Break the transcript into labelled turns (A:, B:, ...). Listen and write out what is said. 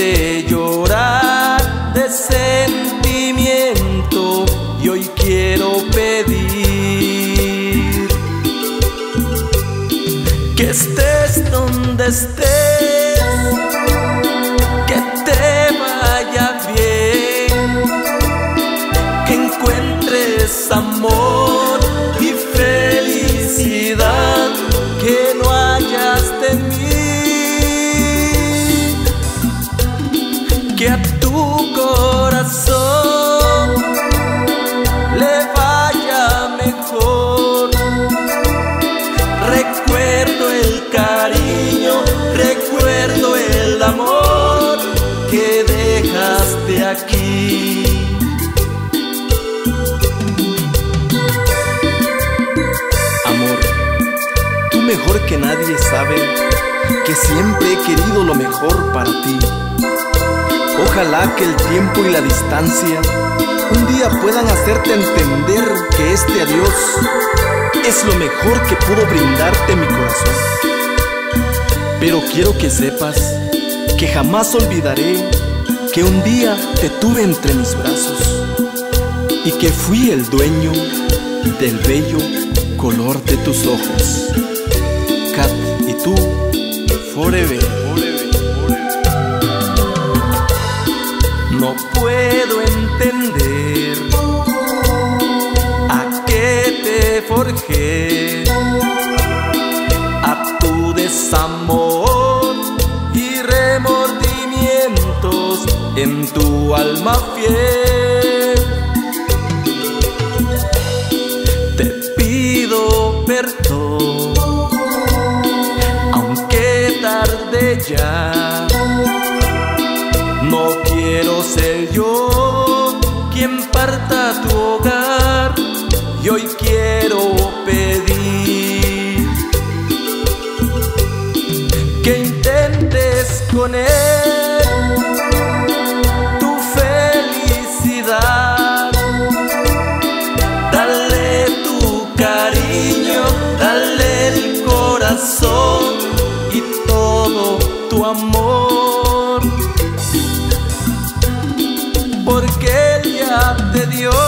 A: hice llorar de sentimiento y hoy quiero pedir que estés donde estés, que te vaya bien, que encuentres amor y felicidad, que no hayas tenido. Mejor. Recuerdo el cariño, recuerdo el amor que dejaste aquí. Amor, tú mejor que nadie sabe que siempre he querido lo mejor para ti. Ojalá que el tiempo y la distancia un día puedan hacerte entender que este adiós es lo mejor que pudo brindarte mi corazón. Pero quiero que sepas que jamás olvidaré que un día te tuve entre mis brazos y que fui el dueño del bello color de tus ojos. Kat y tú, forever. Puedo entender a qué te forjé, a tu desamor y remordimientos en tu alma fiel. Te pido perdón, aunque tarde ya. Quiero ser yo quien parta tu hogar y hoy quiero pedir que intentes con él tu felicidad. Dale tu cariño, dale el corazón y todo tu amor. Dios.